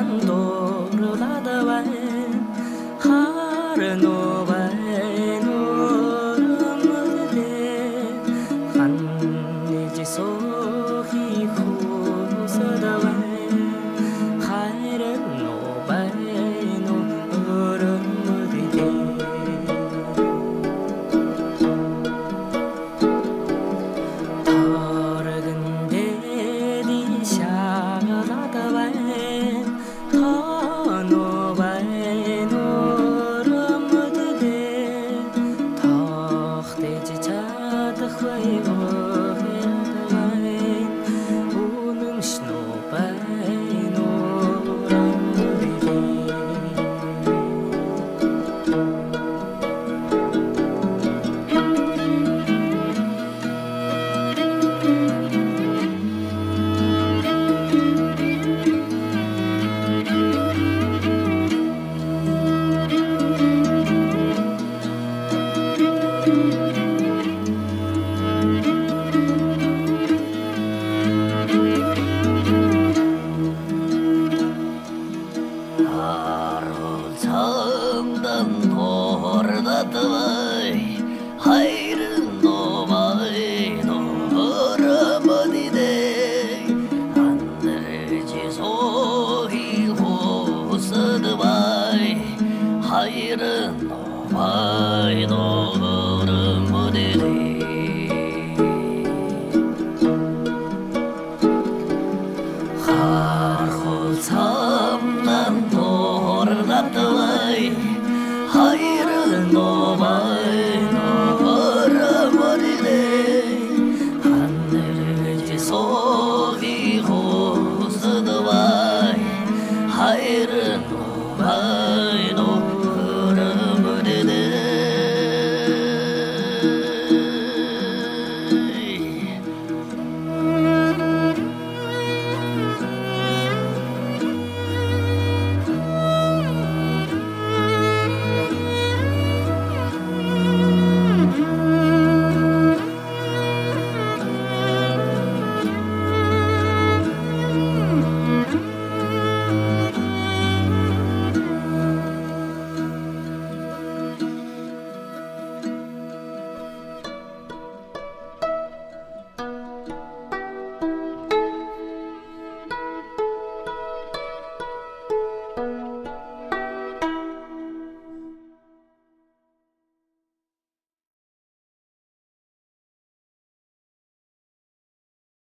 tanto 回忆 the